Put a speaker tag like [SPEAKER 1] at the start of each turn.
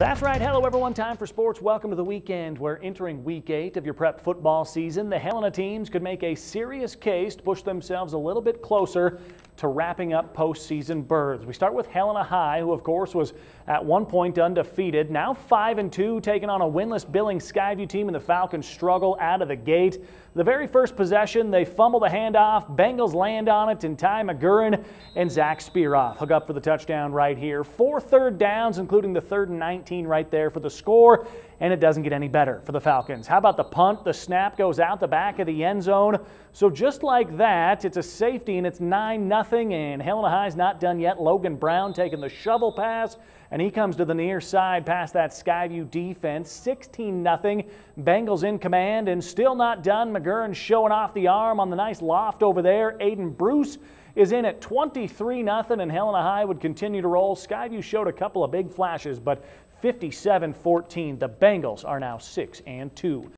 [SPEAKER 1] That's right. Hello, everyone. Time for sports. Welcome to the weekend. We're entering week eight of your prep football season. The Helena teams could make a serious case to push themselves a little bit closer to wrapping up postseason birds. We start with Helena High, who of course was at one point undefeated, now 5 and 2, taking on a winless Billings Skyview team, and the Falcons struggle out of the gate. The very first possession, they fumble the handoff. Bengals land on it, and Ty McGurran and Zach Spearoff hook up for the touchdown right here. Four third downs, including the third and 19 right there for the score, and it doesn't get any better for the Falcons. How about the punt? The snap goes out the back of the end zone. So just like that, it's a safety, and it's 9 0 nothing, and Helena High's not done yet. Logan Brown taking the shovel pass, and he comes to the near side past that Skyview defense. 16 nothing. Bengals in command, and still not done. McGurran showing off the arm on the nice loft over there. Aiden Bruce is in at 23 nothing, and Helena High would continue to roll. Skyview showed a couple of big flashes, but 57-14. The Bengals are now 6 and 2.